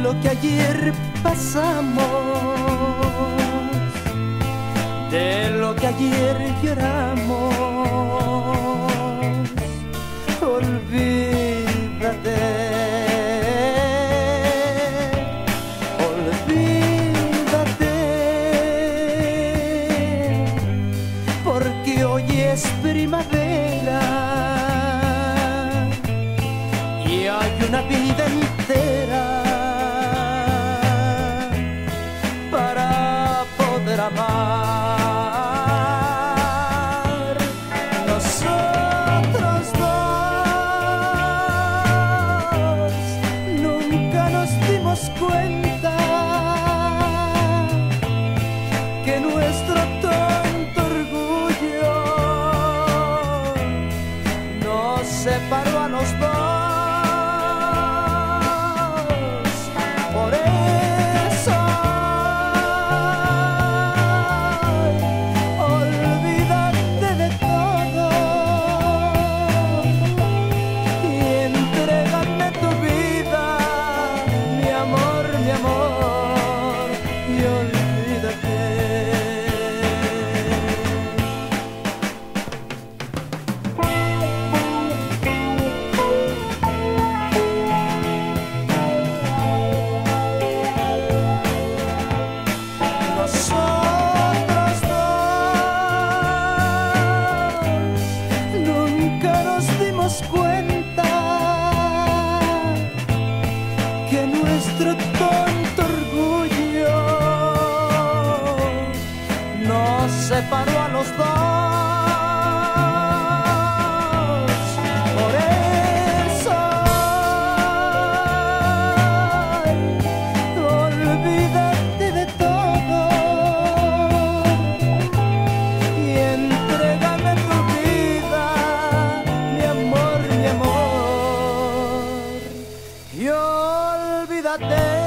lo que ayer pasamos, de lo que ayer lloramos. Olvídate, olvídate, porque hoy es primavera. Y hay una vida Nosotros dos nunca nos dimos cuenta que nuestro tonto orgullo nos separó mi amor, separó a los dos. Por eso, olvídate de todo y entregame tu vida, mi amor, mi amor. Y olvídate.